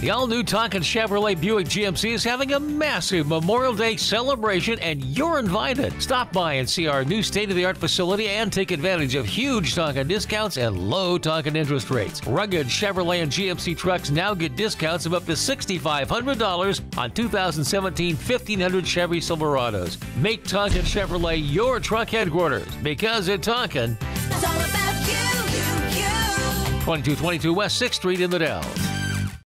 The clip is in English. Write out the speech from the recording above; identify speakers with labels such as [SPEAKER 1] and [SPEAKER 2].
[SPEAKER 1] The all new Tonkin Chevrolet Buick GMC is having a massive Memorial Day celebration, and you're invited. Stop by and see our new state of the art facility and take advantage of huge Tonkin discounts and low Tonkin interest rates. Rugged Chevrolet and GMC trucks now get discounts of up to $6,500 on 2017 1500 Chevy Silverados. Make Tonkin Chevrolet your truck headquarters because at Tonkin,
[SPEAKER 2] It's all about you, you, you.
[SPEAKER 1] 2222 West 6th Street in the Dalles.